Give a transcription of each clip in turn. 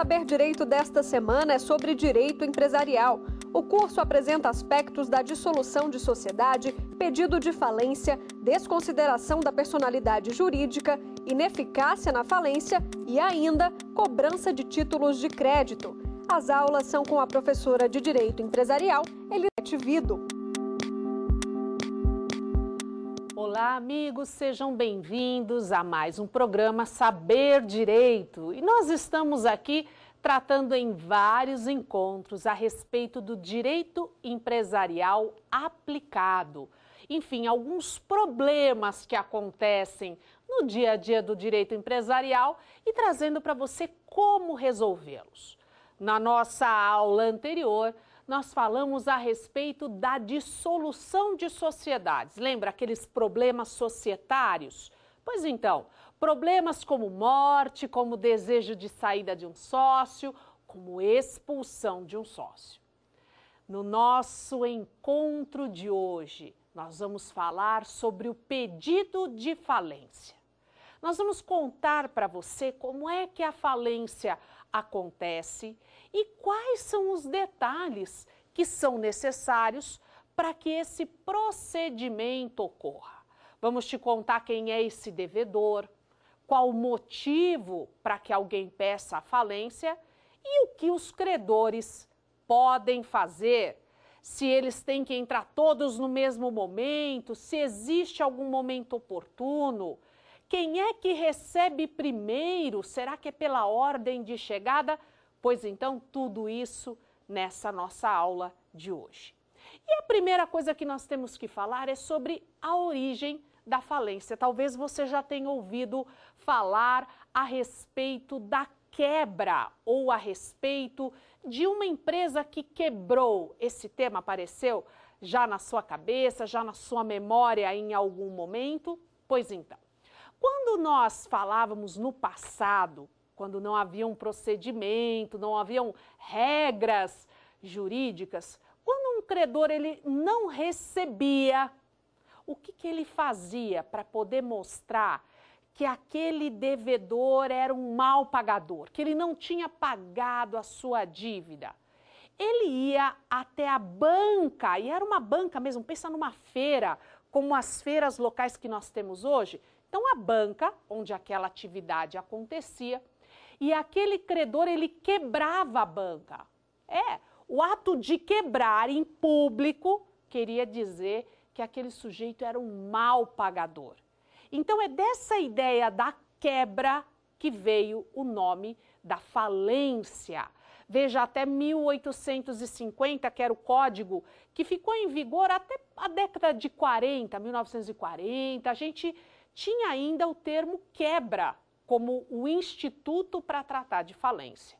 Saber Direito desta semana é sobre direito empresarial. O curso apresenta aspectos da dissolução de sociedade, pedido de falência, desconsideração da personalidade jurídica, ineficácia na falência e ainda cobrança de títulos de crédito. As aulas são com a professora de Direito Empresarial, Elinete Vido. Olá, amigos, sejam bem-vindos a mais um programa Saber Direito. E nós estamos aqui tratando em vários encontros a respeito do direito empresarial aplicado. Enfim, alguns problemas que acontecem no dia a dia do direito empresarial e trazendo para você como resolvê-los. Na nossa aula anterior, nós falamos a respeito da dissolução de sociedades. Lembra aqueles problemas societários? Pois então, problemas como morte, como desejo de saída de um sócio, como expulsão de um sócio. No nosso encontro de hoje, nós vamos falar sobre o pedido de falência. Nós vamos contar para você como é que a falência acontece e quais são os detalhes que são necessários para que esse procedimento ocorra. Vamos te contar quem é esse devedor, qual o motivo para que alguém peça a falência e o que os credores podem fazer. Se eles têm que entrar todos no mesmo momento, se existe algum momento oportuno, quem é que recebe primeiro? Será que é pela ordem de chegada? Pois então, tudo isso nessa nossa aula de hoje. E a primeira coisa que nós temos que falar é sobre a origem da falência. Talvez você já tenha ouvido falar a respeito da quebra ou a respeito de uma empresa que quebrou. Esse tema apareceu já na sua cabeça, já na sua memória em algum momento? Pois então, quando nós falávamos no passado quando não havia um procedimento, não haviam regras jurídicas, quando um credor ele não recebia, o que, que ele fazia para poder mostrar que aquele devedor era um mal pagador, que ele não tinha pagado a sua dívida? Ele ia até a banca, e era uma banca mesmo, pensa numa feira, como as feiras locais que nós temos hoje. Então, a banca, onde aquela atividade acontecia, e aquele credor ele quebrava a banca. É, o ato de quebrar em público queria dizer que aquele sujeito era um mal pagador. Então é dessa ideia da quebra que veio o nome da falência. Veja, até 1850, que era o código que ficou em vigor até a década de 40, 1940, a gente tinha ainda o termo quebra como o instituto para tratar de falência.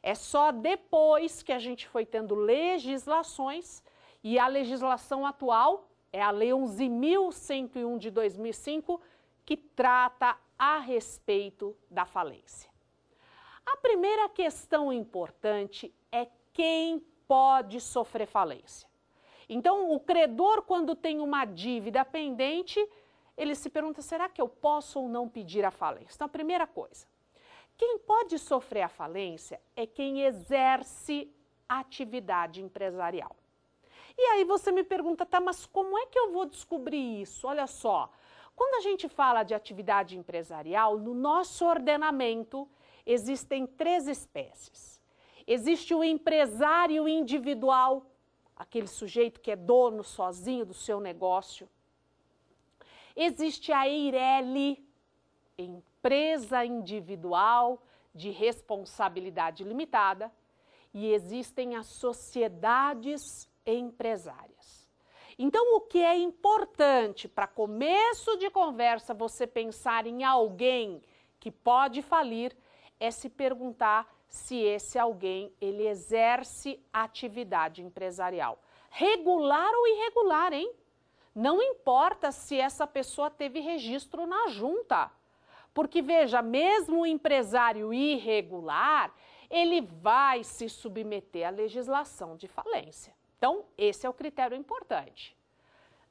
É só depois que a gente foi tendo legislações e a legislação atual é a Lei 11.101 de 2005 que trata a respeito da falência. A primeira questão importante é quem pode sofrer falência. Então, o credor, quando tem uma dívida pendente, ele se pergunta: será que eu posso ou não pedir a falência? Então, a primeira coisa, quem pode sofrer a falência é quem exerce atividade empresarial. E aí você me pergunta, tá, mas como é que eu vou descobrir isso? Olha só, quando a gente fala de atividade empresarial, no nosso ordenamento existem três espécies. Existe o empresário individual, aquele sujeito que é dono sozinho do seu negócio. Existe a EIRELI, Empresa Individual de Responsabilidade Limitada, e existem as sociedades empresárias. Então, o que é importante para começo de conversa você pensar em alguém que pode falir é se perguntar se esse alguém ele exerce atividade empresarial, regular ou irregular, hein? Não importa se essa pessoa teve registro na junta. Porque veja, mesmo o empresário irregular, ele vai se submeter à legislação de falência. Então, esse é o critério importante.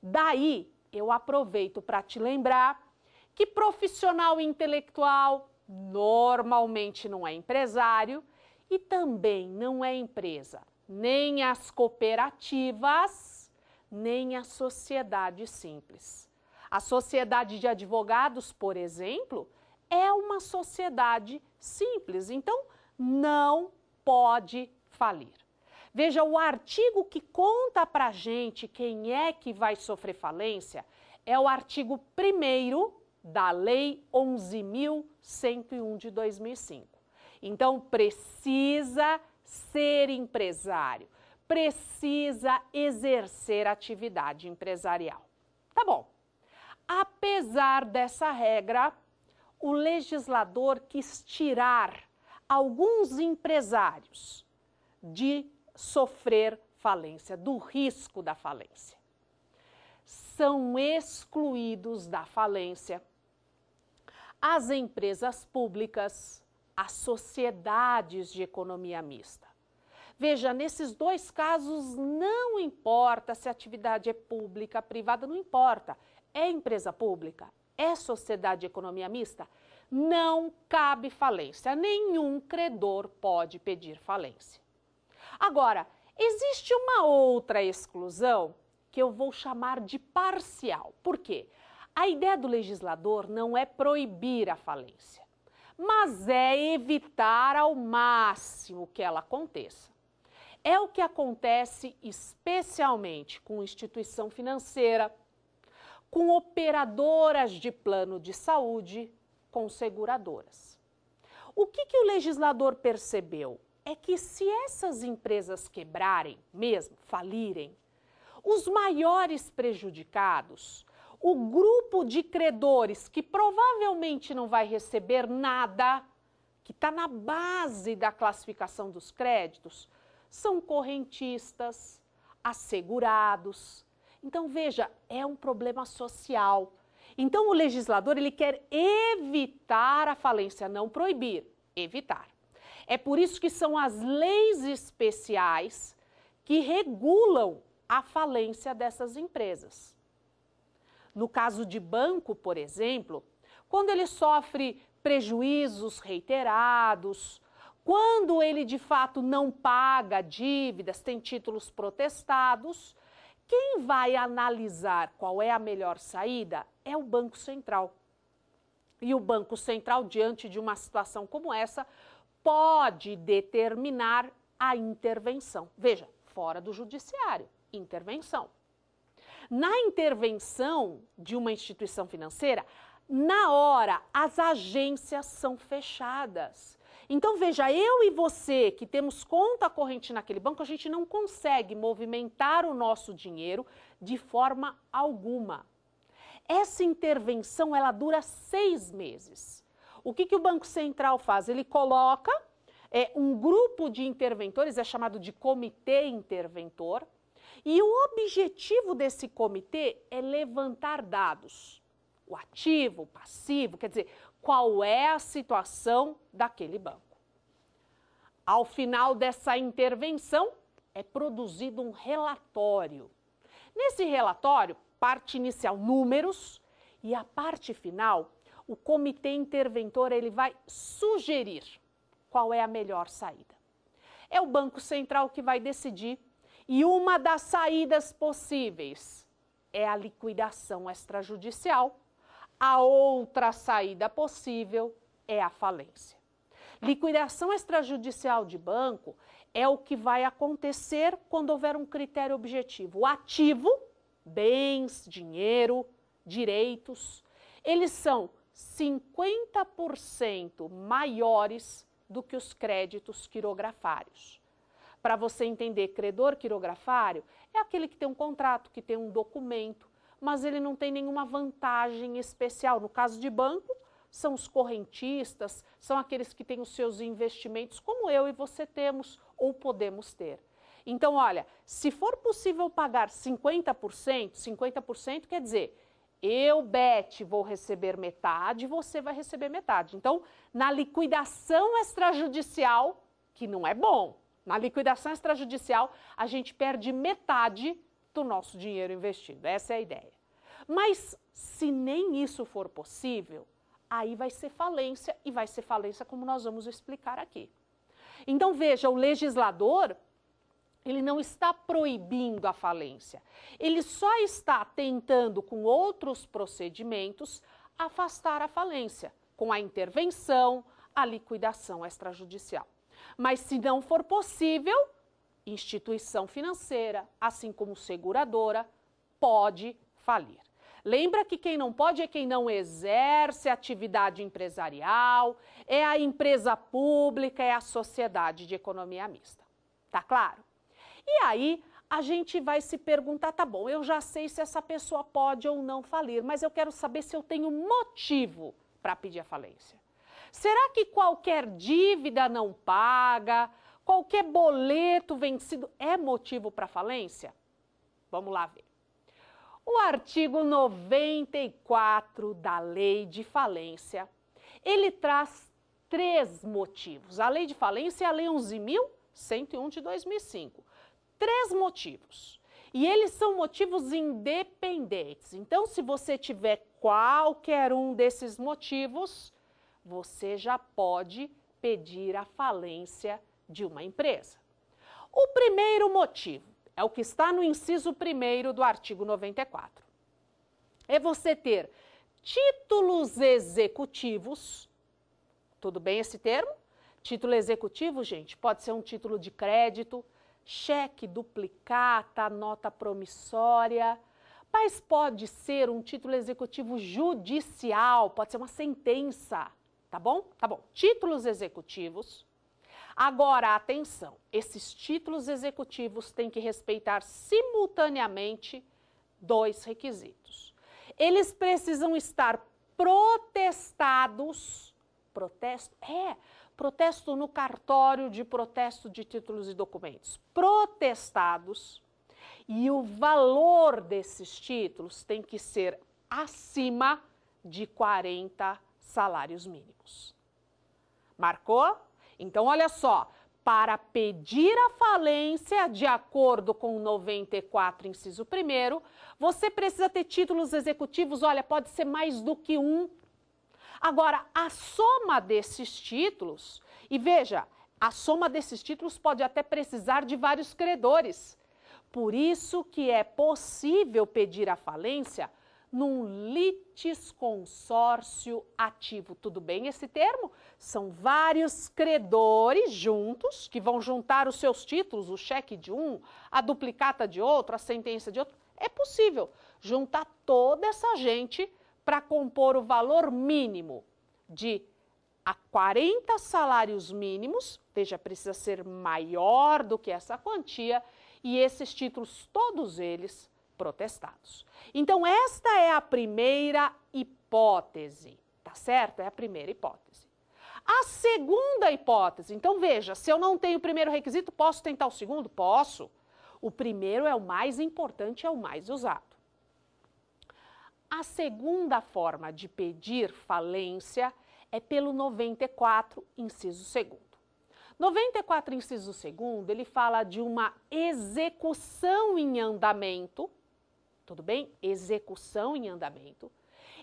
Daí, eu aproveito para te lembrar que profissional intelectual normalmente não é empresário E também não é empresa nem as cooperativas, nem a sociedade simples. A sociedade de advogados, por exemplo, é uma sociedade simples, então não pode falir. Veja, o artigo que conta para gente quem é que vai sofrer falência é o artigo 1 da Lei 11.101 de 2005. Então, precisa ser empresário, precisa exercer atividade empresarial. Tá bom. Apesar dessa regra, o legislador quis tirar alguns empresários de sofrer falência, do risco da falência. São excluídos da falência as empresas públicas, as sociedades de economia mista. Veja, nesses dois casos não importa se a atividade é pública, privada, não importa. É empresa pública, é sociedade de economia mista, não cabe falência. Nenhum credor pode pedir falência. Agora, existe uma outra exclusão que eu vou chamar de parcial. Por quê? A ideia do legislador não é proibir a falência, mas é evitar ao máximo que ela aconteça. É o que acontece especialmente com instituição financeira, com operadoras de plano de saúde, com seguradoras. O que, que o legislador percebeu? É que se essas empresas quebrarem, mesmo falirem, os maiores prejudicados, o grupo de credores que provavelmente não vai receber nada, que está na base da classificação dos créditos, são correntistas, assegurados, então, veja, é um problema social. Então, o legislador ele quer evitar a falência, não proibir, evitar. É por isso que são as leis especiais que regulam a falência dessas empresas. No caso de banco, por exemplo, quando ele sofre prejuízos reiterados, quando ele de fato não paga dívidas, tem títulos protestados, quem vai analisar qual é a melhor saída é o Banco Central. E o Banco Central, diante de uma situação como essa, pode determinar a intervenção. Veja, fora do judiciário, intervenção. Na intervenção de uma instituição financeira, na hora, as agências são fechadas. Então, veja, eu e você que temos conta corrente naquele banco, a gente não consegue movimentar o nosso dinheiro de forma alguma. Essa intervenção, ela dura seis meses. O que, que o Banco Central faz? Ele coloca é, um grupo de interventores, é chamado de comitê interventor, e o objetivo desse comitê é levantar dados. O ativo, o passivo, quer dizer, qual é a situação daquele banco. Ao final dessa intervenção, é produzido um relatório. Nesse relatório, parte inicial, números, e a parte final, o comitê interventor ele vai sugerir qual é a melhor saída. É o Banco Central que vai decidir e uma das saídas possíveis é a liquidação extrajudicial a outra saída possível é a falência. Liquidação extrajudicial de banco é o que vai acontecer quando houver um critério objetivo. O ativo, bens, dinheiro, direitos, eles são 50% maiores do que os créditos quirografários. Para você entender, credor quirografário é aquele que tem um contrato, que tem um documento, mas ele não tem nenhuma vantagem especial. No caso de banco, são os correntistas, são aqueles que têm os seus investimentos, como eu e você temos ou podemos ter. Então, olha, se for possível pagar 50%, 50% quer dizer, eu, Beth, vou receber metade, você vai receber metade. Então, na liquidação extrajudicial, que não é bom, na liquidação extrajudicial, a gente perde metade do nosso dinheiro investido. Essa é a ideia. Mas se nem isso for possível, aí vai ser falência e vai ser falência como nós vamos explicar aqui. Então veja, o legislador ele não está proibindo a falência. Ele só está tentando, com outros procedimentos, afastar a falência, com a intervenção, a liquidação extrajudicial. Mas se não for possível, instituição financeira, assim como seguradora, pode falir. Lembra que quem não pode é quem não exerce atividade empresarial, é a empresa pública, é a sociedade de economia mista. Tá claro? E aí a gente vai se perguntar, tá bom, eu já sei se essa pessoa pode ou não falir, mas eu quero saber se eu tenho motivo para pedir a falência. Será que qualquer dívida não paga, qualquer boleto vencido é motivo para falência? Vamos lá ver. O artigo 94 da Lei de Falência, ele traz três motivos. A Lei de Falência é a Lei 11.101 de 2005. Três motivos. E eles são motivos independentes. Então, se você tiver qualquer um desses motivos, você já pode pedir a falência de uma empresa. O primeiro motivo é o que está no inciso 1 do artigo 94. É você ter títulos executivos. Tudo bem esse termo? Título executivo, gente, pode ser um título de crédito, cheque duplicata, nota promissória, mas pode ser um título executivo judicial, pode ser uma sentença, tá bom? Tá bom. Títulos executivos Agora, atenção, esses títulos executivos têm que respeitar simultaneamente dois requisitos. Eles precisam estar protestados, protesto, é, protesto no cartório de protesto de títulos e documentos, protestados, e o valor desses títulos tem que ser acima de 40 salários mínimos. Marcou? Então, olha só, para pedir a falência, de acordo com o 94, inciso 1, você precisa ter títulos executivos, olha, pode ser mais do que um. Agora, a soma desses títulos, e veja, a soma desses títulos pode até precisar de vários credores. Por isso que é possível pedir a falência num litisconsórcio ativo. Tudo bem esse termo? São vários credores juntos que vão juntar os seus títulos, o cheque de um, a duplicata de outro, a sentença de outro. É possível juntar toda essa gente para compor o valor mínimo de a 40 salários mínimos, veja, precisa ser maior do que essa quantia, e esses títulos, todos eles, protestados. Então, esta é a primeira hipótese, tá certo? É a primeira hipótese. A segunda hipótese, então veja, se eu não tenho o primeiro requisito, posso tentar o segundo? Posso. O primeiro é o mais importante, é o mais usado. A segunda forma de pedir falência é pelo 94, inciso segundo. 94, inciso segundo, ele fala de uma execução em andamento, tudo bem? Execução em andamento.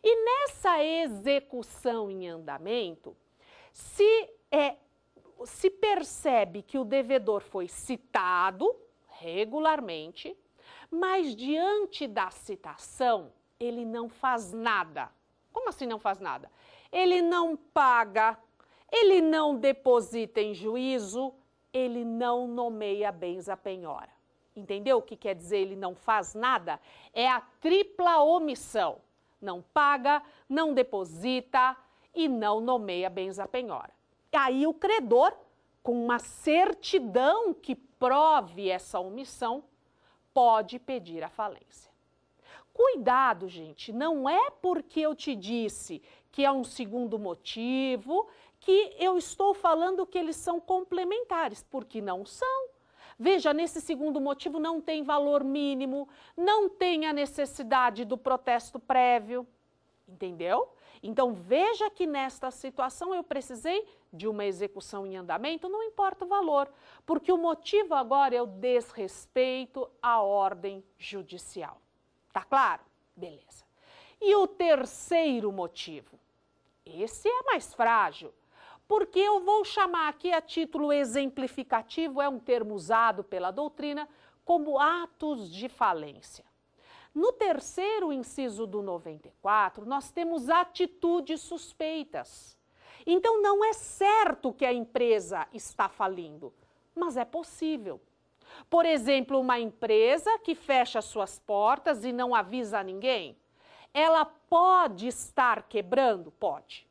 E nessa execução em andamento, se, é, se percebe que o devedor foi citado regularmente, mas diante da citação, ele não faz nada. Como assim não faz nada? Ele não paga, ele não deposita em juízo, ele não nomeia bens a penhora. Entendeu o que quer dizer ele não faz nada? É a tripla omissão. Não paga, não deposita e não nomeia bens a penhora. Aí o credor, com uma certidão que prove essa omissão, pode pedir a falência. Cuidado, gente, não é porque eu te disse que é um segundo motivo que eu estou falando que eles são complementares, porque não são. Veja, nesse segundo motivo não tem valor mínimo, não tem a necessidade do protesto prévio, entendeu? Então veja que nesta situação eu precisei de uma execução em andamento, não importa o valor, porque o motivo agora é o desrespeito à ordem judicial. Tá claro? Beleza. E o terceiro motivo? Esse é mais frágil, porque eu vou chamar aqui a título exemplificativo, é um termo usado pela doutrina, como atos de falência. No terceiro inciso do 94, nós temos atitudes suspeitas. Então, não é certo que a empresa está falindo, mas é possível. Por exemplo, uma empresa que fecha suas portas e não avisa ninguém, ela pode estar quebrando? Pode.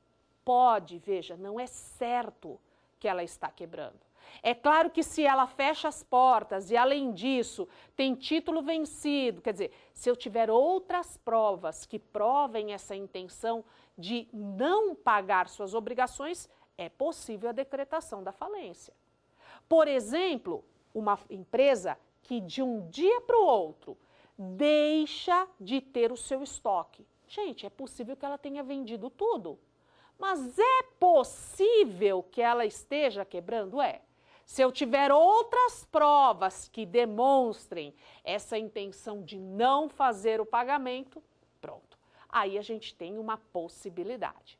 Pode, veja, não é certo que ela está quebrando. É claro que se ela fecha as portas e, além disso, tem título vencido, quer dizer, se eu tiver outras provas que provem essa intenção de não pagar suas obrigações, é possível a decretação da falência. Por exemplo, uma empresa que de um dia para o outro deixa de ter o seu estoque. Gente, é possível que ela tenha vendido tudo. Mas é possível que ela esteja quebrando? É. Se eu tiver outras provas que demonstrem essa intenção de não fazer o pagamento, pronto. Aí a gente tem uma possibilidade.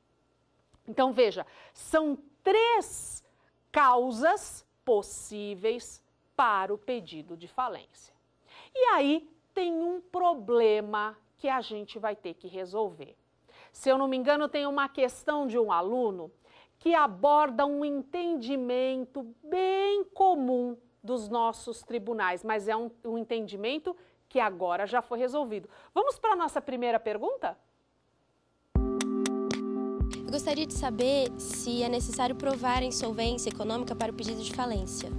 Então veja, são três causas possíveis para o pedido de falência. E aí tem um problema que a gente vai ter que resolver. Se eu não me engano, tem uma questão de um aluno que aborda um entendimento bem comum dos nossos tribunais, mas é um, um entendimento que agora já foi resolvido. Vamos para a nossa primeira pergunta? Eu gostaria de saber se é necessário provar a insolvência econômica para o pedido de falência.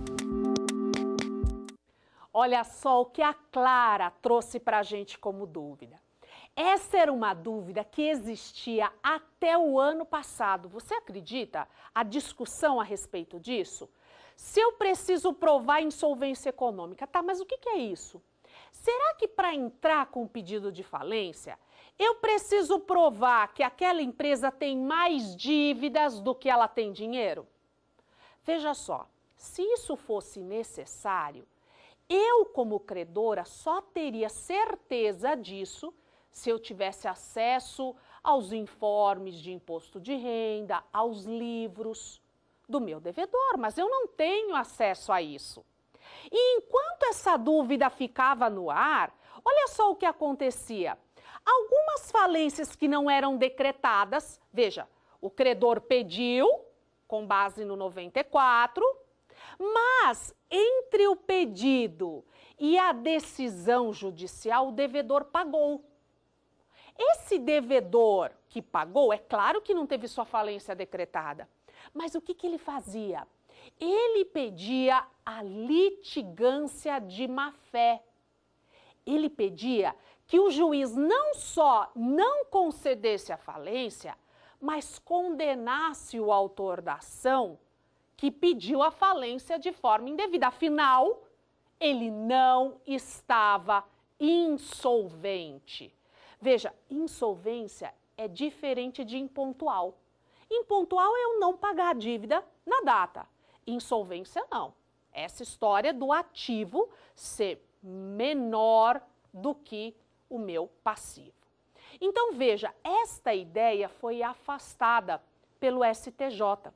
Olha só o que a Clara trouxe para a gente como dúvida. Essa era uma dúvida que existia até o ano passado. Você acredita a discussão a respeito disso? Se eu preciso provar insolvência econômica, tá, mas o que, que é isso? Será que para entrar com o pedido de falência, eu preciso provar que aquela empresa tem mais dívidas do que ela tem dinheiro? Veja só, se isso fosse necessário, eu, como credora, só teria certeza disso se eu tivesse acesso aos informes de imposto de renda, aos livros do meu devedor, mas eu não tenho acesso a isso. E enquanto essa dúvida ficava no ar, olha só o que acontecia. Algumas falências que não eram decretadas, veja, o credor pediu, com base no 94, mas entre o pedido e a decisão judicial, o devedor pagou. Esse devedor que pagou, é claro que não teve sua falência decretada, mas o que, que ele fazia? Ele pedia a litigância de má-fé. Ele pedia que o juiz não só não concedesse a falência, mas condenasse o autor da ação que pediu a falência de forma indevida. Afinal, ele não estava insolvente. Veja, insolvência é diferente de impontual. Impontual é eu não pagar a dívida na data. Insolvência não. Essa história do ativo ser menor do que o meu passivo. Então veja, esta ideia foi afastada pelo STJ.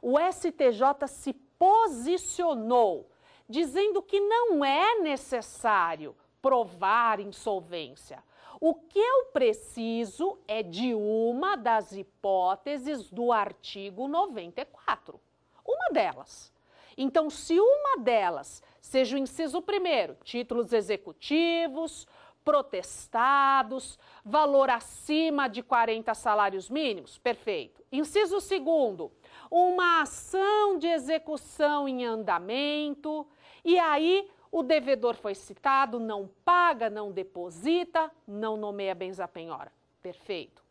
O STJ se posicionou dizendo que não é necessário provar insolvência. O que eu preciso é de uma das hipóteses do artigo 94. Uma delas. Então, se uma delas seja o inciso primeiro, títulos executivos, protestados, valor acima de 40 salários mínimos, perfeito. Inciso segundo, uma ação de execução em andamento, e aí o devedor foi citado, não paga, não deposita, não nomeia bens a penhora. Perfeito.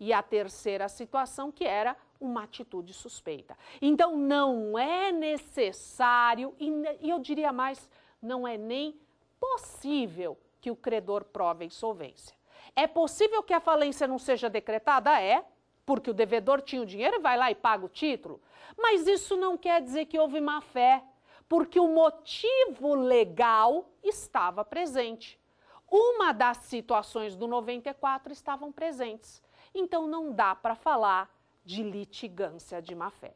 E a terceira situação que era uma atitude suspeita. Então não é necessário, e eu diria mais, não é nem possível que o credor prove a insolvência. É possível que a falência não seja decretada? É, porque o devedor tinha o dinheiro e vai lá e paga o título. Mas isso não quer dizer que houve má fé porque o motivo legal estava presente. Uma das situações do 94 estavam presentes. Então não dá para falar de litigância de má-fé.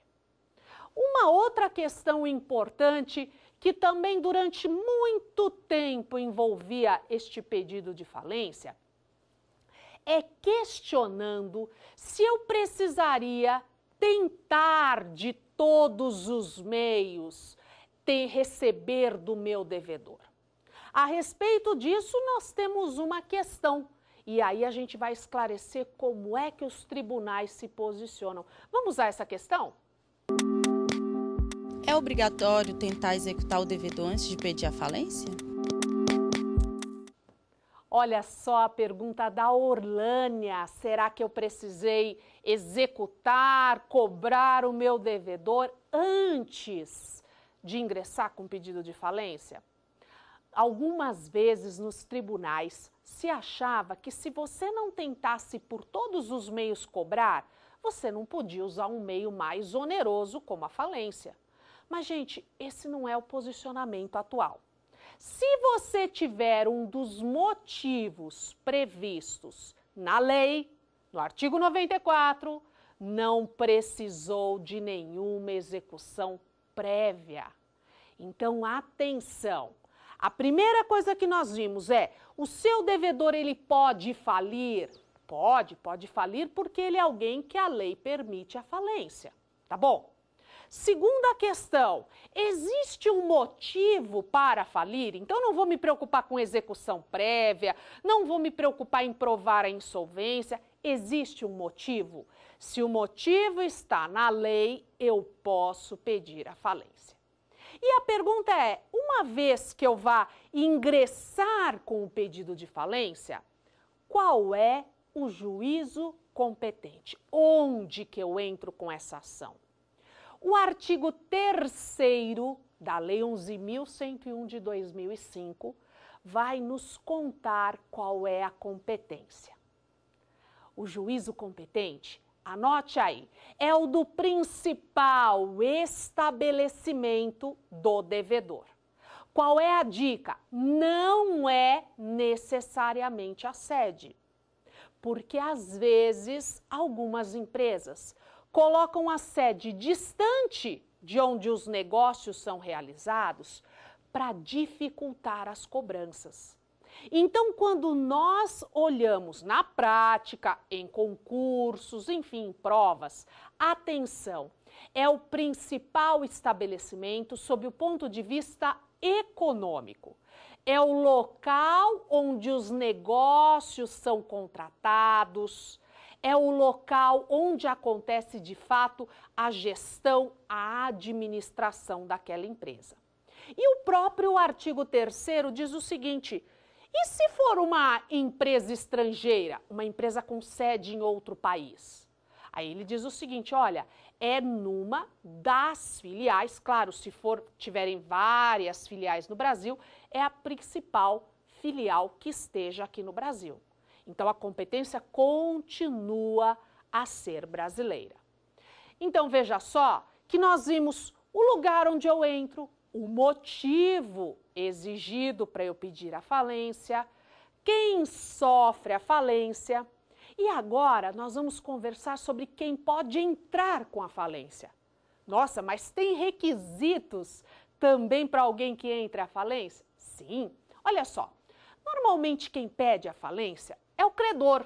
Uma outra questão importante que também durante muito tempo envolvia este pedido de falência é questionando se eu precisaria tentar de todos os meios ter, receber do meu devedor. A respeito disso, nós temos uma questão. E aí a gente vai esclarecer como é que os tribunais se posicionam. Vamos usar essa questão? É obrigatório tentar executar o devedor antes de pedir a falência? Olha só a pergunta da Orlânia. Será que eu precisei executar, cobrar o meu devedor antes de ingressar com pedido de falência? Algumas vezes nos tribunais se achava que se você não tentasse por todos os meios cobrar, você não podia usar um meio mais oneroso como a falência. Mas, gente, esse não é o posicionamento atual. Se você tiver um dos motivos previstos na lei, no artigo 94, não precisou de nenhuma execução prévia. Então, atenção. A primeira coisa que nós vimos é: o seu devedor ele pode falir? Pode, pode falir porque ele é alguém que a lei permite a falência. Tá bom? Segunda questão, existe um motivo para falir? Então não vou me preocupar com execução prévia, não vou me preocupar em provar a insolvência. Existe um motivo? Se o motivo está na lei, eu posso pedir a falência. E a pergunta é: uma vez que eu vá ingressar com o pedido de falência, qual é o juízo competente? Onde que eu entro com essa ação? O artigo 3 da Lei 11.101 de 2005 vai nos contar qual é a competência. O juízo competente, anote aí, é o do principal estabelecimento do devedor. Qual é a dica? Não é necessariamente a sede. Porque às vezes algumas empresas colocam a sede distante de onde os negócios são realizados para dificultar as cobranças. Então, quando nós olhamos na prática, em concursos, enfim, em provas, atenção, é o principal estabelecimento sob o ponto de vista econômico. É o local onde os negócios são contratados, é o local onde acontece de fato a gestão, a administração daquela empresa. E o próprio artigo 3 diz o seguinte: e se for uma empresa estrangeira, uma empresa com sede em outro país? Aí ele diz o seguinte: olha, é numa das filiais, claro, se for tiverem várias filiais no Brasil, é a principal filial que esteja aqui no Brasil. Então a competência continua a ser brasileira. Então veja só que nós vimos o lugar onde eu entro, o motivo exigido para eu pedir a falência, quem sofre a falência. E agora nós vamos conversar sobre quem pode entrar com a falência. Nossa, mas tem requisitos também para alguém que entre à falência? Sim. Olha só, normalmente quem pede a falência é o credor.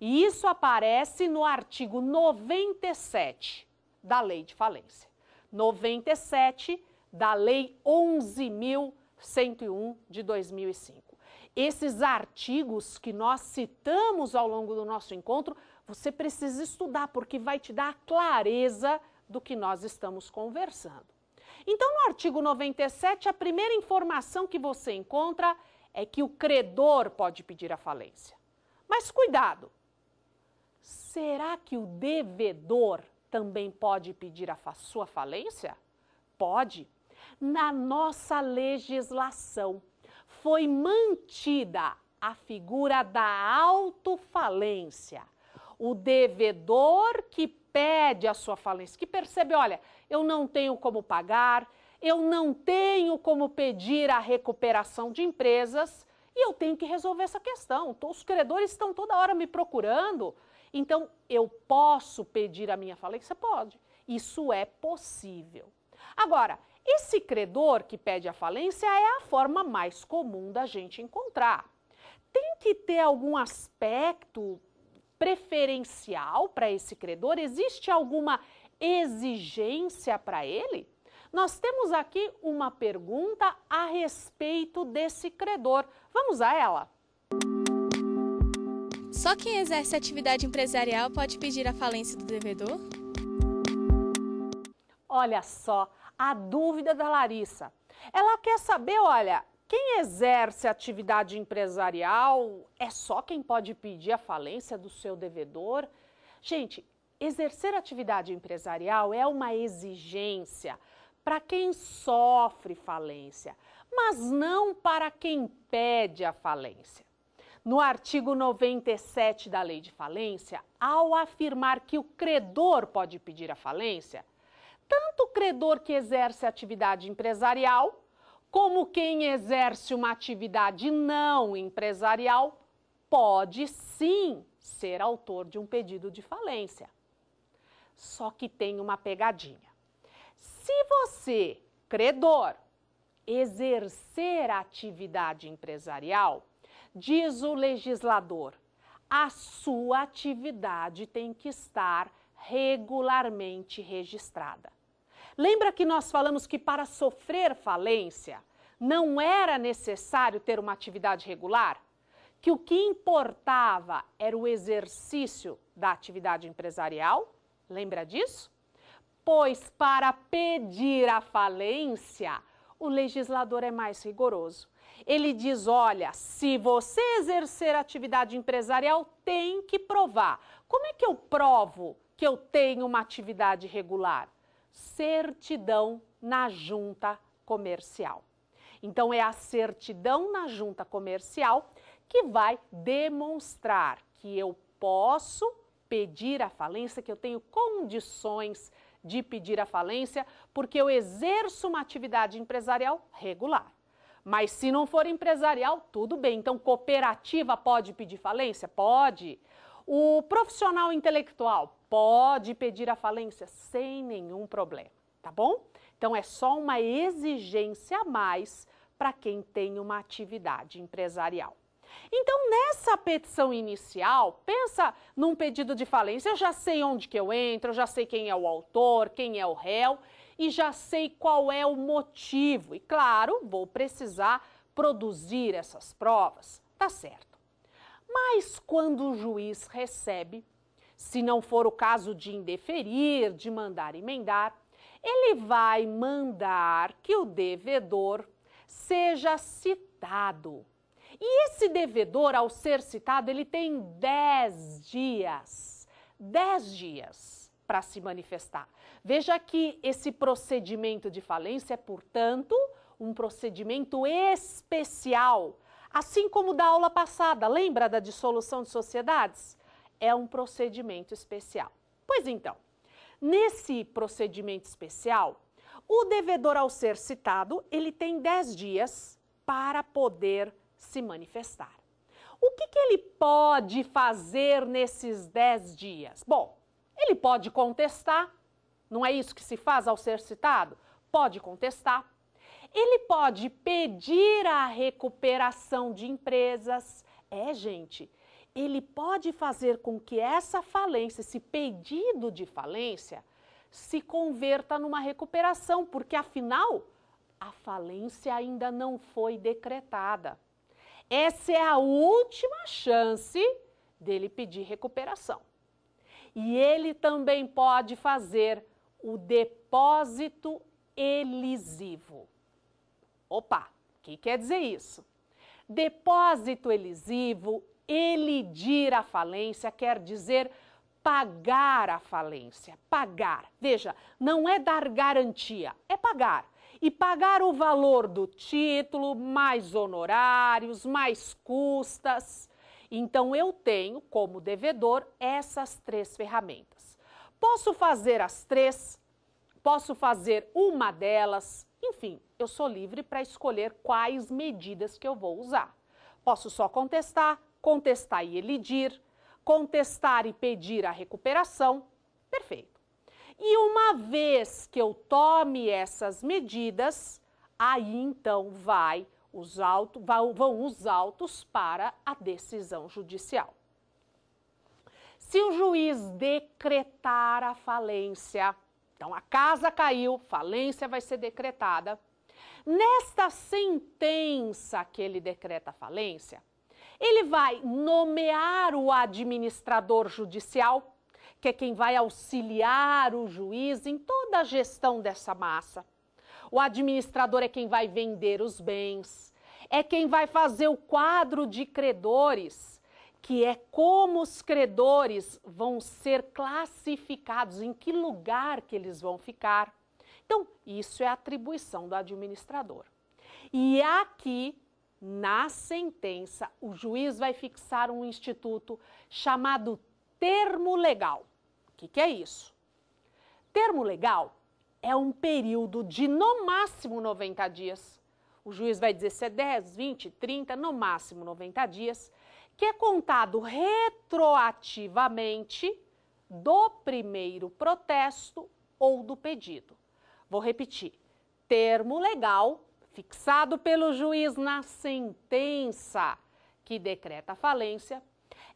E isso aparece no artigo 97 da Lei de Falência. 97 da Lei 11.101 de 2005. Esses artigos que nós citamos ao longo do nosso encontro, você precisa estudar, porque vai te dar clareza do que nós estamos conversando. Então, no artigo 97, a primeira informação que você encontra é que o credor pode pedir a falência. Mas cuidado! Será que o devedor também pode pedir a sua falência? Pode. Na nossa legislação foi mantida a figura da autofalência. O devedor que pede a sua falência, que percebe, olha, eu não tenho como pagar, eu não tenho como pedir a recuperação de empresas e eu tenho que resolver essa questão. Os credores estão toda hora me procurando, então eu posso pedir a minha falência? Pode. Isso é possível. Agora, esse credor que pede a falência é a forma mais comum da gente encontrar. Tem que ter algum aspecto preferencial para esse credor? Existe alguma exigência para ele? Nós temos aqui uma pergunta a respeito desse credor. Vamos a ela. Só quem exerce atividade empresarial pode pedir a falência do devedor? Olha só, a dúvida da Larissa. Ela quer saber, olha, quem exerce atividade empresarial é só quem pode pedir a falência do seu devedor? Gente, exercer atividade empresarial é uma exigência para quem sofre falência, mas não para quem pede a falência. No artigo 97 da Lei de Falência, ao afirmar que o credor pode pedir a falência, tanto o credor que exerce atividade empresarial como quem exerce uma atividade não empresarial pode sim ser autor de um pedido de falência. Só que tem uma pegadinha. Se você, credor, exercer atividade empresarial, diz o legislador, a sua atividade tem que estar regularmente registrada. Lembra que nós falamos que para sofrer falência não era necessário ter uma atividade regular? Que o que importava era o exercício da atividade empresarial? Lembra disso? Pois para pedir a falência, o legislador é mais rigoroso. Ele diz: olha, se você exercer atividade empresarial, tem que provar. Como é que eu provo que eu tenho uma atividade regular? Certidão na junta comercial. Então, é a certidão na junta comercial que vai demonstrar que eu posso pedir a falência, que eu tenho condições de pedir a falência, porque eu exerço uma atividade empresarial regular. Mas se não for empresarial, tudo bem. Então, cooperativa pode pedir falência? Pode. O profissional intelectual pode pedir a falência sem nenhum problema, tá bom? Então é só uma exigência a mais para quem tem uma atividade empresarial. Então, nessa petição inicial, pensa num pedido de falência, eu já sei onde que eu entro, eu já sei quem é o autor, quem é o réu e já sei qual é o motivo. E claro, vou precisar produzir essas provas, tá certo. Mas quando o juiz recebe, se não for o caso de indeferir, de mandar emendar, ele vai mandar que o devedor seja citado. E esse devedor, ao ser citado, ele tem 10 dias, 10 dias para se manifestar. Veja que esse procedimento de falência é, portanto, um procedimento especial Assim como da aula passada, lembra da dissolução de sociedades? É um procedimento especial. Pois então, nesse procedimento especial, o devedor, ao ser citado, ele tem 10 dias para poder se manifestar. O que, que ele pode fazer nesses 10 dias? Bom, ele pode contestar, não é isso que se faz ao ser citado? Pode contestar, ele pode pedir a recuperação de empresas. É, gente, ele pode fazer com que essa falência, esse pedido de falência, se converta numa recuperação, porque afinal a falência ainda não foi decretada. Essa é a última chance dele pedir recuperação. E ele também pode fazer o depósito elisivo. Opa, o que quer dizer isso? Depósito elisivo, elidir a falência, quer dizer pagar a falência. Pagar. Veja, não é dar garantia, é pagar. E pagar o valor do título, mais honorários, mais custas. Então, eu tenho como devedor essas três ferramentas. Posso fazer as três, posso fazer uma delas, enfim, eu sou livre para escolher quais medidas que eu vou usar. Posso só contestar, contestar e elidir, contestar e pedir a recuperação. Perfeito. E uma vez que eu tome essas medidas, aí então vai os autos, vão os autos para a decisão judicial. Se o juiz decretar a falência, então a casa caiu, falência vai ser decretada. Nesta sentença que ele decreta a falência, ele vai nomear o administrador judicial, que é quem vai auxiliar o juiz em toda a gestão dessa massa. O administrador é quem vai vender os bens, é quem vai fazer o quadro de credores que é como os credores vão ser classificados, em que lugar que eles vão ficar. Então, isso é atribuição do administrador. E aqui, na sentença, o juiz vai fixar um instituto chamado termo legal. O que, que é isso? Termo legal é um período de no máximo 90 dias. O juiz vai dizer se é 10, 20, 30, no máximo 90 dias que é contado retroativamente do primeiro protesto ou do pedido. Vou repetir: termo legal fixado pelo juiz na sentença que decreta a falência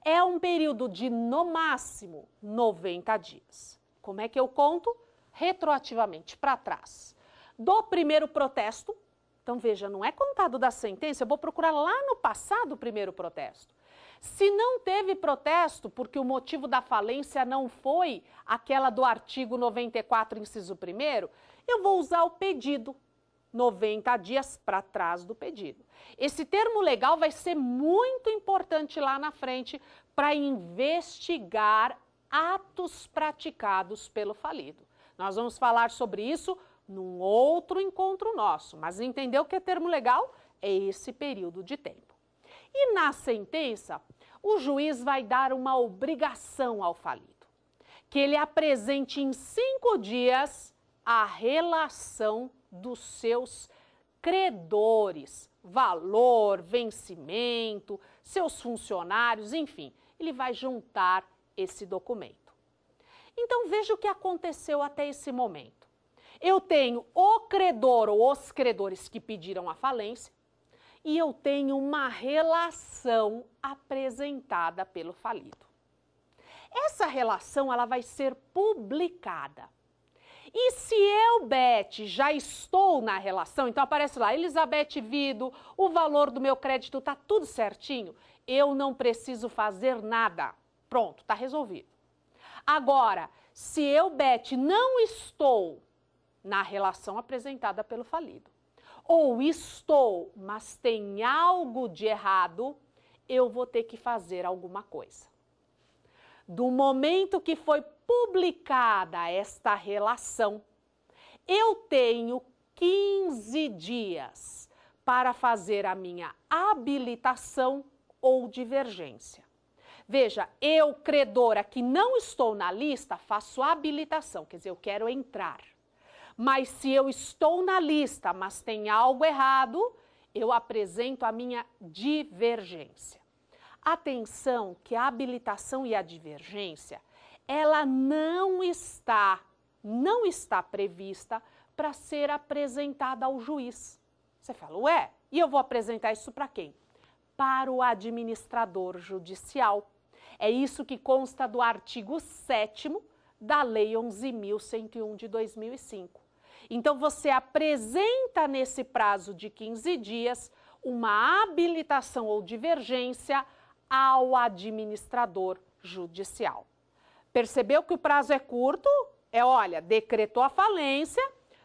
é um período de no máximo 90 dias. Como é que eu conto? Retroativamente para trás. Do primeiro protesto, então veja, não é contado da sentença, eu vou procurar lá no passado o primeiro protesto. Se não teve protesto, porque o motivo da falência não foi aquela do artigo 94, inciso 1, eu vou usar o pedido. 90 dias para trás do pedido. Esse termo legal vai ser muito importante lá na frente para investigar atos praticados pelo falido. Nós vamos falar sobre isso num outro encontro nosso, mas entendeu que é termo legal? É esse período de tempo. E na sentença, o juiz vai dar uma obrigação ao falido, que ele apresente em cinco dias a relação dos seus credores, valor, vencimento, seus funcionários, enfim, ele vai juntar esse documento. Então veja o que aconteceu até esse momento. Eu tenho o credor ou os credores que pediram a falência, e eu tenho uma relação apresentada pelo falido. Essa relação ela vai ser publicada. E se eu, Beth, já estou na relação, então aparece lá, Elizabeth Vido, o valor do meu crédito está tudo certinho, eu não preciso fazer nada. Pronto, está resolvido. Agora, se eu, Beth, não estou na relação apresentada pelo falido, ou estou, mas tem algo de errado, eu vou ter que fazer alguma coisa. Do momento que foi publicada esta relação, eu tenho 15 dias para fazer a minha habilitação ou divergência. Veja, eu, credora, que não estou na lista, faço habilitação, quer dizer, eu quero entrar. Mas se eu estou na lista, mas tem algo errado, eu apresento a minha divergência. Atenção que a habilitação e a divergência, ela não está, não está prevista para ser apresentada ao juiz. Você fala, ué, e eu vou apresentar isso para quem? Para o administrador judicial. É isso que consta do artigo 7 da Lei 11.101 de 2005. Então, você apresenta nesse prazo de 15 dias uma habilitação ou divergência ao administrador judicial. Percebeu que o prazo é curto? É, olha, decretou a falência,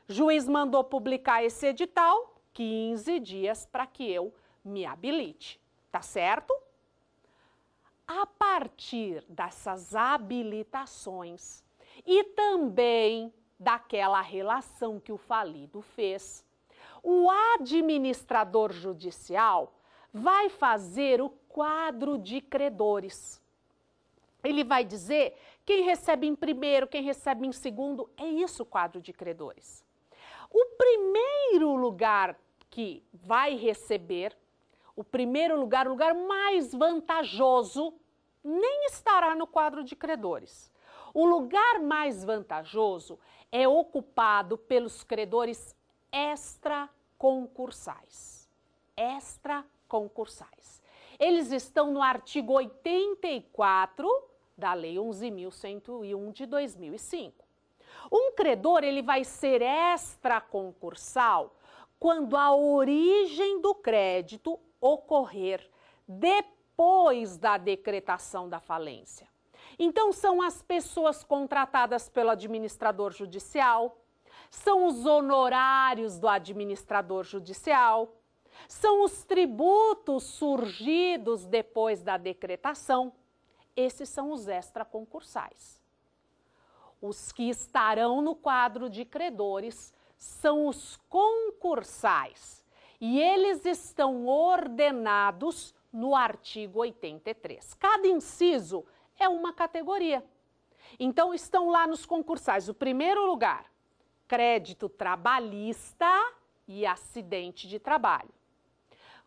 juiz mandou publicar esse edital, 15 dias para que eu me habilite. Tá certo? A partir dessas habilitações e também daquela relação que o falido fez. O administrador judicial vai fazer o quadro de credores. Ele vai dizer quem recebe em primeiro, quem recebe em segundo. É isso o quadro de credores. O primeiro lugar que vai receber, o primeiro lugar, o lugar mais vantajoso, nem estará no quadro de credores. O lugar mais vantajoso é ocupado pelos credores extraconcursais. Extraconcursais. Eles estão no artigo 84 da Lei 11.101 de 2005. Um credor ele vai ser extraconcursal quando a origem do crédito ocorrer depois da decretação da falência. Então, são as pessoas contratadas pelo administrador judicial, são os honorários do administrador judicial, são os tributos surgidos depois da decretação. Esses são os extraconcursais. Os que estarão no quadro de credores são os concursais e eles estão ordenados no artigo 83. Cada inciso é uma categoria. Então, estão lá nos concursais. O primeiro lugar, crédito trabalhista e acidente de trabalho.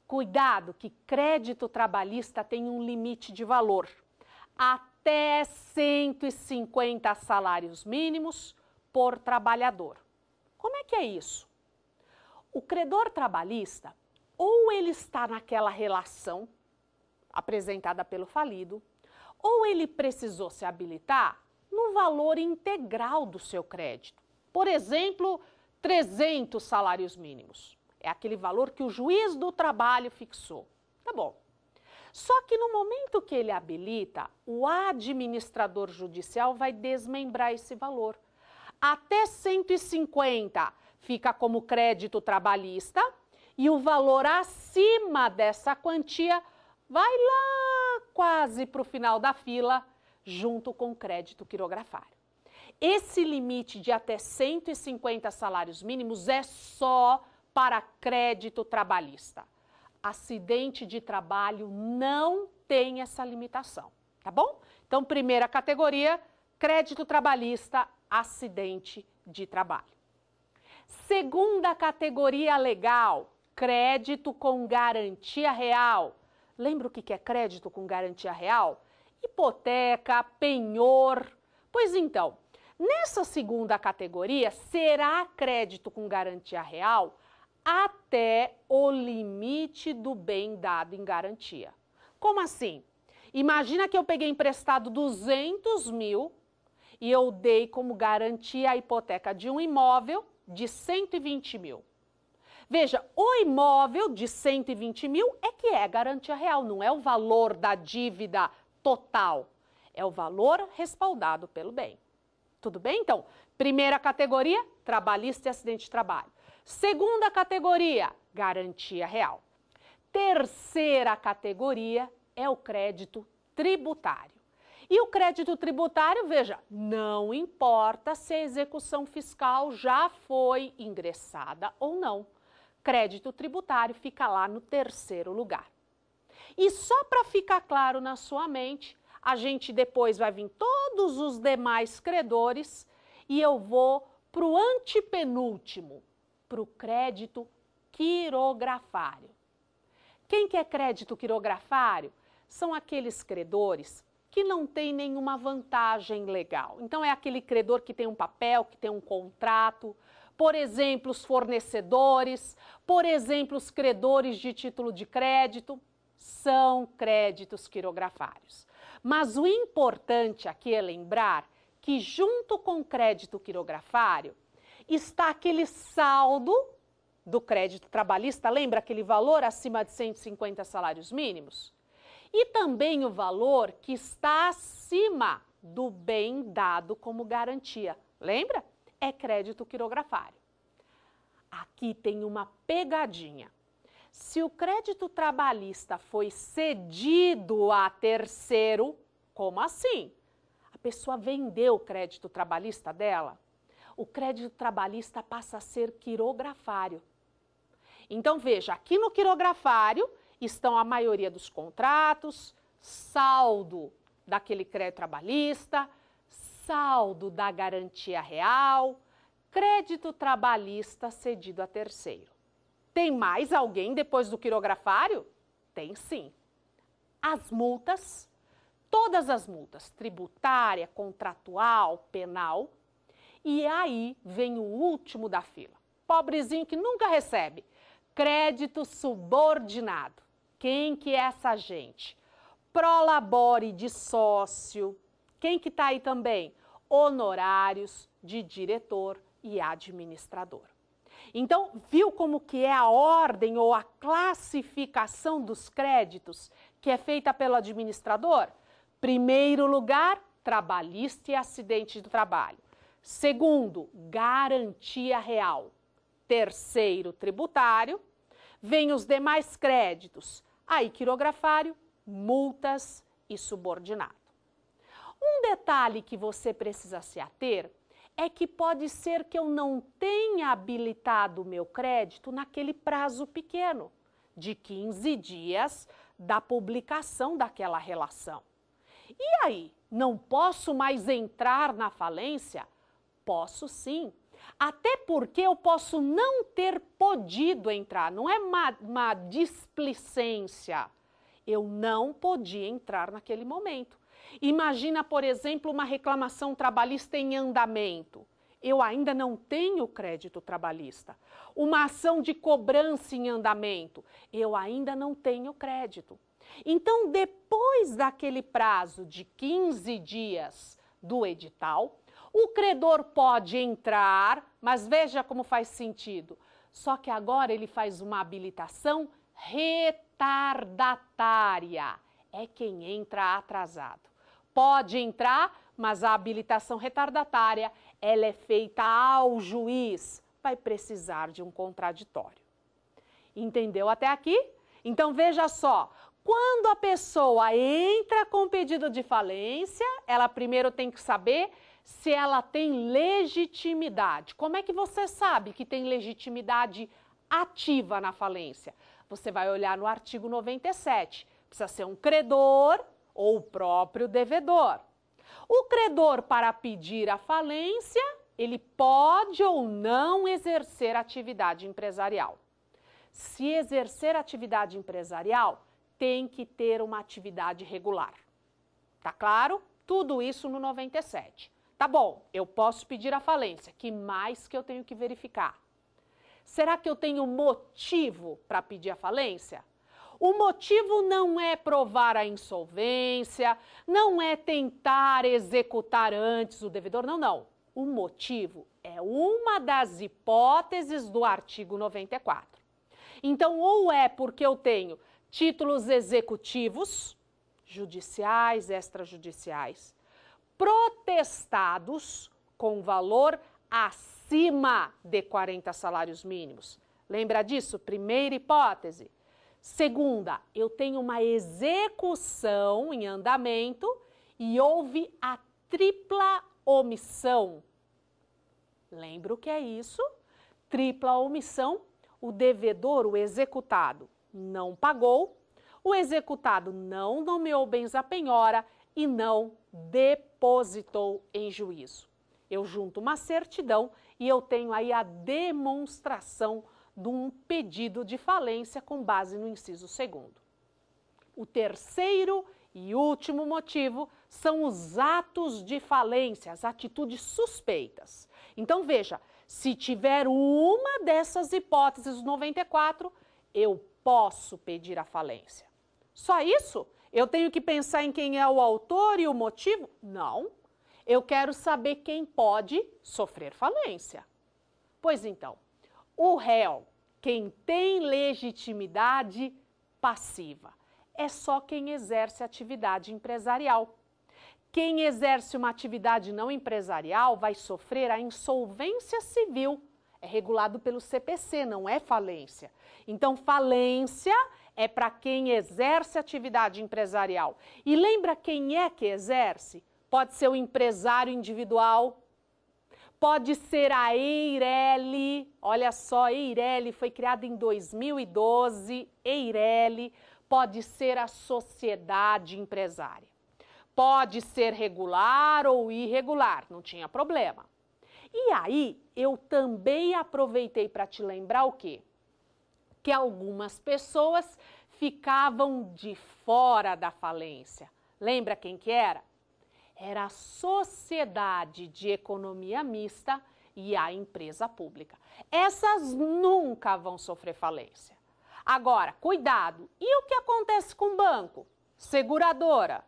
Cuidado que crédito trabalhista tem um limite de valor. Até 150 salários mínimos por trabalhador. Como é que é isso? O credor trabalhista, ou ele está naquela relação apresentada pelo falido, ou ele precisou se habilitar no valor integral do seu crédito. Por exemplo, 300 salários mínimos. É aquele valor que o juiz do trabalho fixou. Tá bom. Só que no momento que ele habilita, o administrador judicial vai desmembrar esse valor. Até 150 fica como crédito trabalhista e o valor acima dessa quantia vai lá quase para o final da fila, junto com o crédito quirografário. Esse limite de até 150 salários mínimos é só para crédito trabalhista. Acidente de trabalho não tem essa limitação, tá bom? Então, primeira categoria, crédito trabalhista, acidente de trabalho. Segunda categoria legal, crédito com garantia real. Lembra o que é crédito com garantia real? Hipoteca, penhor. Pois então, nessa segunda categoria, será crédito com garantia real até o limite do bem dado em garantia. Como assim? Imagina que eu peguei emprestado 200 mil e eu dei como garantia a hipoteca de um imóvel de 120 mil. Veja, o imóvel de 120 mil é que é garantia real, não é o valor da dívida total, é o valor respaldado pelo bem. Tudo bem? Então, primeira categoria, trabalhista e acidente de trabalho. Segunda categoria, garantia real. Terceira categoria é o crédito tributário. E o crédito tributário, veja, não importa se a execução fiscal já foi ingressada ou não. Crédito tributário fica lá no terceiro lugar. E só para ficar claro na sua mente, a gente depois vai vir todos os demais credores e eu vou para o antepenúltimo, para o crédito quirografário. Quem que é crédito quirografário? São aqueles credores que não têm nenhuma vantagem legal. Então, é aquele credor que tem um papel, que tem um contrato, por exemplo, os fornecedores, por exemplo, os credores de título de crédito, são créditos quirografários. Mas o importante aqui é lembrar que, junto com o crédito quirografário, está aquele saldo do crédito trabalhista, lembra aquele valor acima de 150 salários mínimos? E também o valor que está acima do bem dado como garantia. Lembra? É crédito quirografário. Aqui tem uma pegadinha. Se o crédito trabalhista foi cedido a terceiro, como assim? A pessoa vendeu o crédito trabalhista dela? O crédito trabalhista passa a ser quirografário. Então, veja, aqui no quirografário estão a maioria dos contratos, saldo daquele crédito trabalhista, saldo da garantia real, crédito trabalhista cedido a terceiro. Tem mais alguém depois do quirografário? Tem sim. As multas, todas as multas, tributária, contratual, penal. E aí vem o último da fila. Pobrezinho que nunca recebe. Crédito subordinado. Quem que é essa gente? Prolabore de sócio. Quem que está aí também? Honorários de diretor e administrador. Então, viu como que é a ordem ou a classificação dos créditos que é feita pelo administrador? Primeiro lugar, trabalhista e acidente do trabalho. Segundo, garantia real. Terceiro, tributário. Vem os demais créditos, aí quirografário, multas e subordinado. Um detalhe que você precisa se ater é que pode ser que eu não tenha habilitado o meu crédito naquele prazo pequeno, de 15 dias da publicação daquela relação. E aí, não posso mais entrar na falência? Posso sim. Até porque eu posso não ter podido entrar, não é uma, uma displicência. Eu não podia entrar naquele momento. Imagina, por exemplo, uma reclamação trabalhista em andamento. Eu ainda não tenho crédito trabalhista. Uma ação de cobrança em andamento. Eu ainda não tenho crédito. Então, depois daquele prazo de 15 dias do edital, o credor pode entrar, mas veja como faz sentido. Só que agora ele faz uma habilitação retardatária. É quem entra atrasado. Pode entrar, mas a habilitação retardatária, ela é feita ao juiz. Vai precisar de um contraditório. Entendeu até aqui? Então veja só, quando a pessoa entra com pedido de falência, ela primeiro tem que saber se ela tem legitimidade. Como é que você sabe que tem legitimidade ativa na falência? Você vai olhar no artigo 97. Precisa ser um credor ou o próprio devedor. O credor, para pedir a falência, ele pode ou não exercer atividade empresarial. Se exercer atividade empresarial, tem que ter uma atividade regular. Tá claro? Tudo isso no 97. Tá bom, eu posso pedir a falência. Que mais que eu tenho que verificar? Será que eu tenho motivo para pedir a falência? O motivo não é provar a insolvência, não é tentar executar antes o devedor, não, não. O motivo é uma das hipóteses do artigo 94. Então, ou é porque eu tenho títulos executivos, judiciais, extrajudiciais, protestados com valor acima de 40 salários mínimos. Lembra disso? Primeira hipótese. Segunda, eu tenho uma execução em andamento e houve a tripla omissão. Lembra o que é isso? Tripla omissão, o devedor, o executado, não pagou, o executado não nomeou bens à penhora e não depositou em juízo. Eu junto uma certidão e eu tenho aí a demonstração de um pedido de falência com base no inciso segundo. O terceiro e último motivo são os atos de falência, as atitudes suspeitas. Então veja, se tiver uma dessas hipóteses 94, eu posso pedir a falência. Só isso? Eu tenho que pensar em quem é o autor e o motivo? Não. Eu quero saber quem pode sofrer falência. Pois então, o réu, quem tem legitimidade passiva, é só quem exerce atividade empresarial. Quem exerce uma atividade não empresarial vai sofrer a insolvência civil é regulado pelo CPC, não é falência. Então, falência é para quem exerce atividade empresarial. E lembra quem é que exerce? Pode ser o empresário individual, pode ser a Eireli. Olha só, Eireli foi criada em 2012. Eireli pode ser a sociedade empresária. Pode ser regular ou irregular, não tinha problema. E aí, eu também aproveitei para te lembrar o quê? Que algumas pessoas ficavam de fora da falência. Lembra quem que era? Era a Sociedade de Economia Mista e a empresa pública. Essas nunca vão sofrer falência. Agora, cuidado. E o que acontece com o banco? Seguradora,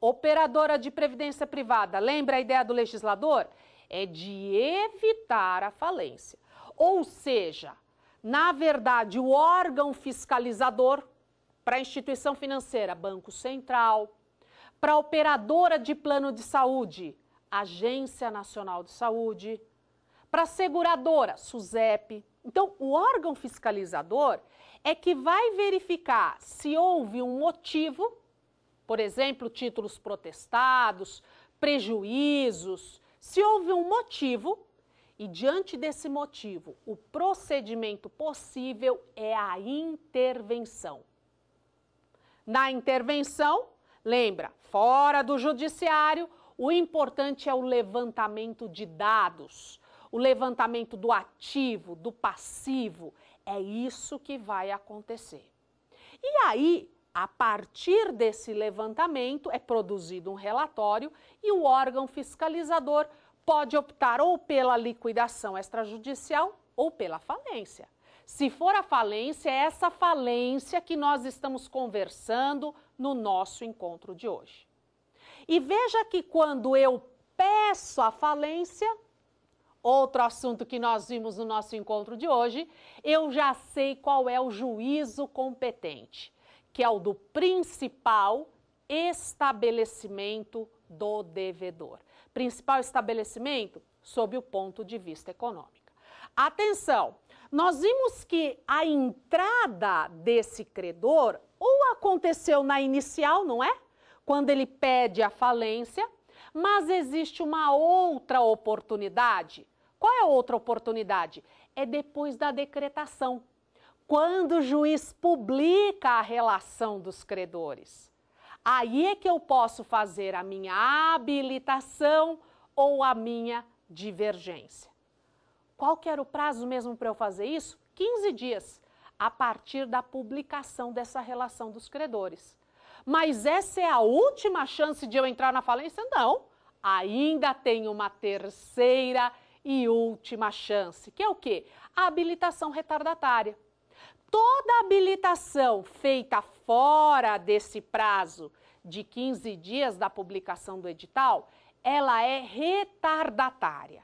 operadora de previdência privada. Lembra a ideia do legislador? É de evitar a falência. Ou seja, na verdade, o órgão fiscalizador para a instituição financeira, Banco Central, para a operadora de plano de saúde, Agência Nacional de Saúde, para a seguradora, SUSEP. Então, o órgão fiscalizador é que vai verificar se houve um motivo, por exemplo, títulos protestados, prejuízos, se houve um motivo e, diante desse motivo, o procedimento possível é a intervenção. Na intervenção, lembra, fora do judiciário, o importante é o levantamento de dados o levantamento do ativo, do passivo. É isso que vai acontecer. E aí, a partir desse levantamento, é produzido um relatório e o órgão fiscalizador pode optar ou pela liquidação extrajudicial ou pela falência. Se for a falência, é essa falência que nós estamos conversando no nosso encontro de hoje. E veja que quando eu peço a falência, outro assunto que nós vimos no nosso encontro de hoje, eu já sei qual é o juízo competente, que é o do principal estabelecimento do devedor. Principal estabelecimento sob o ponto de vista econômico. Atenção, nós vimos que a entrada desse credor ou aconteceu na inicial, não é? Quando ele pede a falência, mas existe uma outra oportunidade qual é a outra oportunidade? É depois da decretação, quando o juiz publica a relação dos credores. Aí é que eu posso fazer a minha habilitação ou a minha divergência. Qual que era o prazo mesmo para eu fazer isso? 15 dias, a partir da publicação dessa relação dos credores. Mas essa é a última chance de eu entrar na falência? Não. Ainda tem uma terceira e última chance, que é o quê? A habilitação retardatária. Toda habilitação feita fora desse prazo de 15 dias da publicação do edital, ela é retardatária.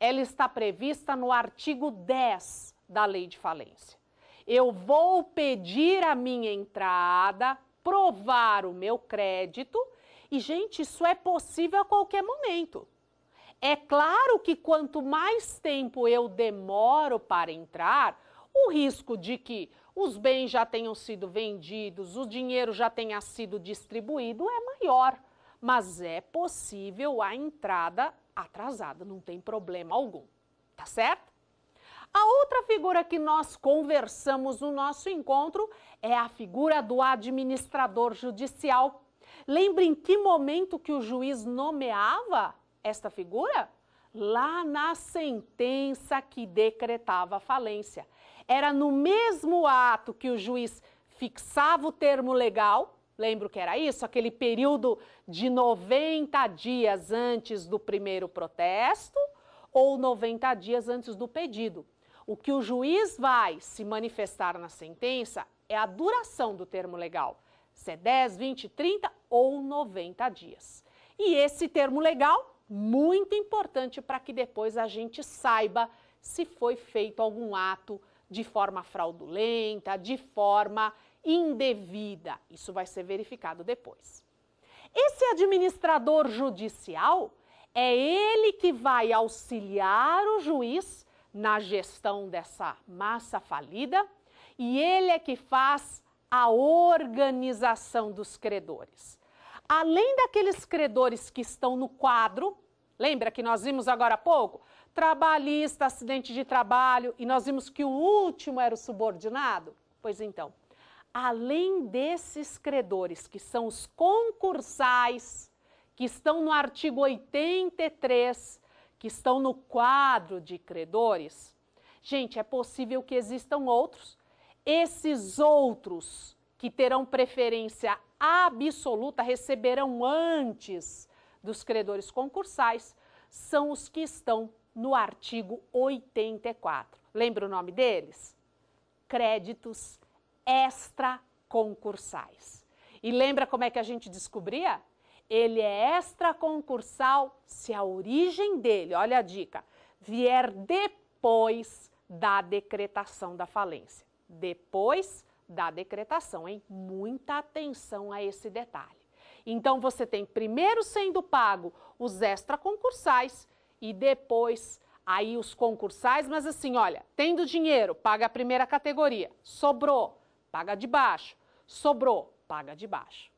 Ela está prevista no artigo 10 da Lei de Falência. Eu vou pedir a minha entrada, provar o meu crédito e, gente, isso é possível a qualquer momento. É claro que quanto mais tempo eu demoro para entrar, o risco de que os bens já tenham sido vendidos, o dinheiro já tenha sido distribuído é maior. Mas é possível a entrada atrasada, não tem problema algum. Tá certo? A outra figura que nós conversamos no nosso encontro é a figura do administrador judicial. Lembre em que momento que o juiz nomeava esta figura? Lá na sentença que decretava a falência. Era no mesmo ato que o juiz fixava o termo legal, lembro que era isso? Aquele período de 90 dias antes do primeiro protesto ou 90 dias antes do pedido. O que o juiz vai se manifestar na sentença é a duração do termo legal, se é 10, 20, 30 ou 90 dias. E esse termo legal muito importante para que depois a gente saiba se foi feito algum ato de forma fraudulenta, de forma indevida. Isso vai ser verificado depois. Esse administrador judicial é ele que vai auxiliar o juiz na gestão dessa massa falida e ele é que faz a organização dos credores. Além daqueles credores que estão no quadro, lembra que nós vimos agora há pouco? Trabalhista, acidente de trabalho, e nós vimos que o último era o subordinado? Pois então, além desses credores, que são os concursais, que estão no artigo 83, que estão no quadro de credores, gente, é possível que existam outros. Esses outros que terão preferência absoluta receberão antes dos credores concursais são os que estão no artigo 84. Lembra o nome deles? Créditos extraconcursais. E lembra como é que a gente descobria? Ele é extraconcursal se a origem dele, olha a dica, vier depois da decretação da falência. Depois da decretação, hein? Muita atenção a esse detalhe. Então você tem primeiro sendo pago os extraconcursais e depois aí os concursais, mas assim, olha, tendo dinheiro, paga a primeira categoria, sobrou, paga de baixo, sobrou, paga de baixo.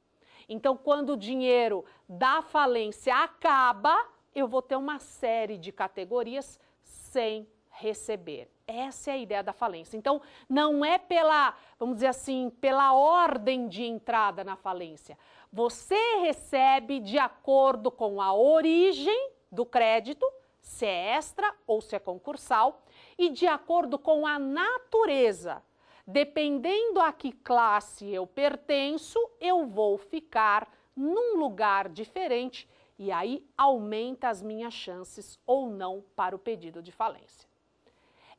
Então, quando o dinheiro da falência acaba, eu vou ter uma série de categorias sem receber. Essa é a ideia da falência. Então, não é pela, vamos dizer assim, pela ordem de entrada na falência. Você recebe de acordo com a origem do crédito, se é extra ou se é concursal, e de acordo com a natureza. Dependendo a que classe eu pertenço, eu vou ficar num lugar diferente e aí aumenta as minhas chances ou não para o pedido de falência.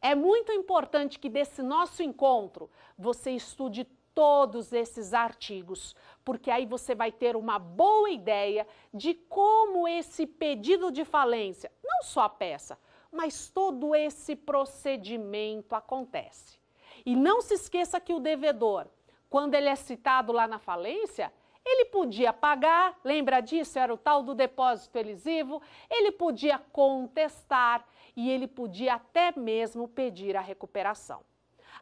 É muito importante que desse nosso encontro você estude todos esses artigos, porque aí você vai ter uma boa ideia de como esse pedido de falência, não só a peça, mas todo esse procedimento acontece. E não se esqueça que o devedor, quando ele é citado lá na falência, ele podia pagar, lembra disso? Era o tal do depósito elisivo, ele podia contestar e ele podia até mesmo pedir a recuperação.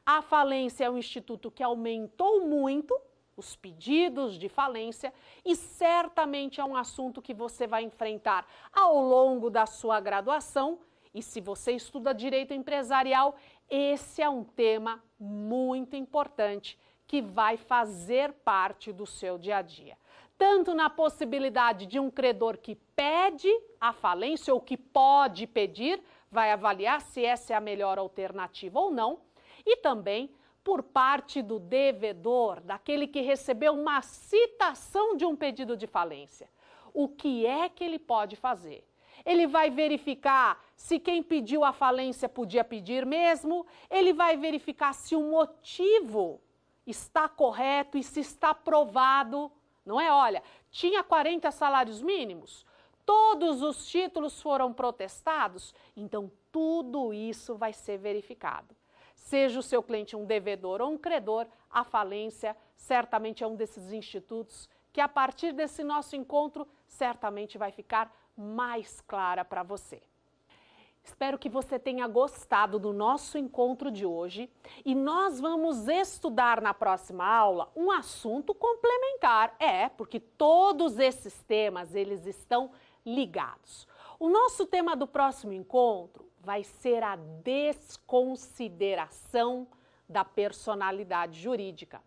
A falência é um instituto que aumentou muito os pedidos de falência e certamente é um assunto que você vai enfrentar ao longo da sua graduação. E se você estuda direito empresarial, esse é um tema muito importante que vai fazer parte do seu dia a dia. Tanto na possibilidade de um credor que pede a falência ou que pode pedir, vai avaliar se essa é a melhor alternativa ou não, e também por parte do devedor, daquele que recebeu uma citação de um pedido de falência. O que é que ele pode fazer? Ele vai verificar se quem pediu a falência podia pedir mesmo, ele vai verificar se o motivo está correto e se está provado. Não é? Olha, tinha 40 salários mínimos, todos os títulos foram protestados, então tudo isso vai ser verificado. Seja o seu cliente um devedor ou um credor, a falência certamente é um desses institutos que, a partir desse nosso encontro, certamente vai ficar mais clara para você. Espero que você tenha gostado do nosso encontro de hoje e nós vamos estudar na próxima aula um assunto complementar. É, porque todos esses temas, eles estão ligados. O nosso tema do próximo encontro vai ser a desconsideração da personalidade jurídica.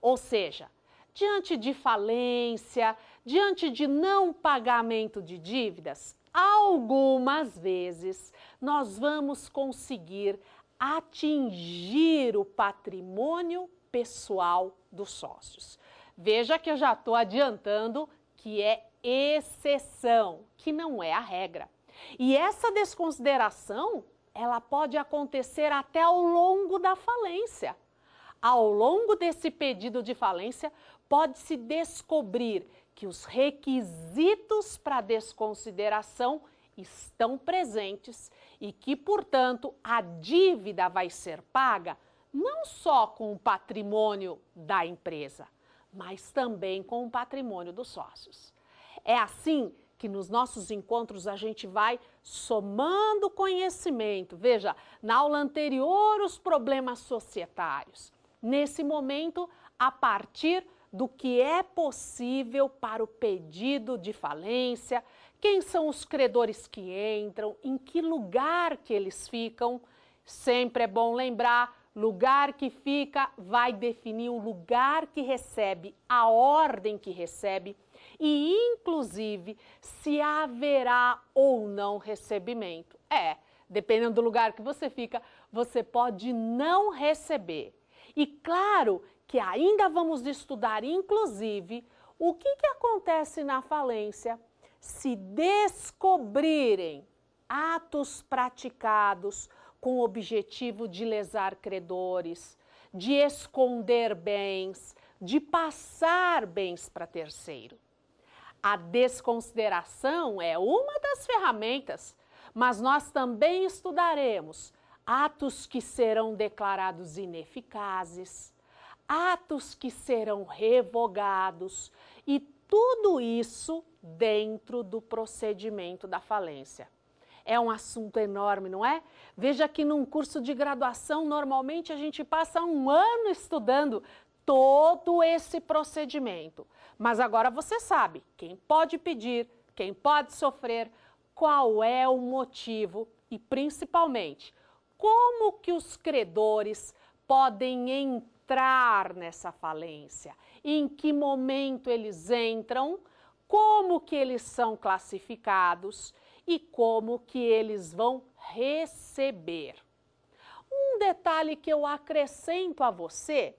Ou seja, diante de falência, diante de não pagamento de dívidas, algumas vezes nós vamos conseguir atingir o patrimônio pessoal dos sócios. Veja que eu já estou adiantando que é exceção, que não é a regra. E essa desconsideração, ela pode acontecer até ao longo da falência. Ao longo desse pedido de falência, pode-se descobrir que os requisitos para desconsideração estão presentes e que, portanto, a dívida vai ser paga não só com o patrimônio da empresa, mas também com o patrimônio dos sócios. É assim que nos nossos encontros a gente vai somando conhecimento. Veja, na aula anterior, os problemas societários. Nesse momento, a partir do que é possível para o pedido de falência, quem são os credores que entram, em que lugar que eles ficam. Sempre é bom lembrar, lugar que fica vai definir o lugar que recebe, a ordem que recebe e, inclusive, se haverá ou não recebimento. É, dependendo do lugar que você fica, você pode não receber. E claro que ainda vamos estudar, inclusive, o que, que acontece na falência se descobrirem atos praticados com o objetivo de lesar credores, de esconder bens, de passar bens para terceiro. A desconsideração é uma das ferramentas, mas nós também estudaremos atos que serão declarados ineficazes, atos que serão revogados e tudo isso dentro do procedimento da falência. É um assunto enorme, não é? Veja que num curso de graduação, normalmente a gente passa um ano estudando todo esse procedimento. Mas agora você sabe quem pode pedir, quem pode sofrer, qual é o motivo e principalmente como que os credores podem entrar nessa falência, em que momento eles entram, como que eles são classificados? E como que eles vão receber. Um detalhe que eu acrescento a você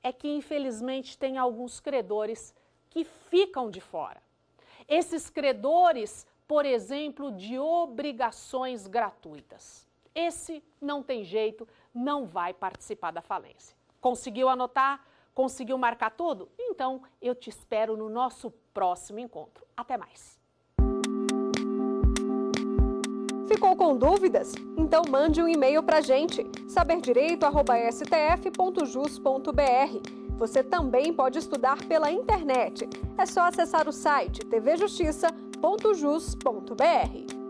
é que infelizmente tem alguns credores que ficam de fora. Esses credores, por exemplo, de obrigações gratuitas. Esse não tem jeito, não vai participar da falência. Conseguiu anotar? Conseguiu marcar tudo? Então eu te espero no nosso próximo encontro. Até mais! Ficou com dúvidas? Então mande um e-mail para gente, saberdireito.stf.jus.br. Você também pode estudar pela internet. É só acessar o site tvjustiça.jus.br.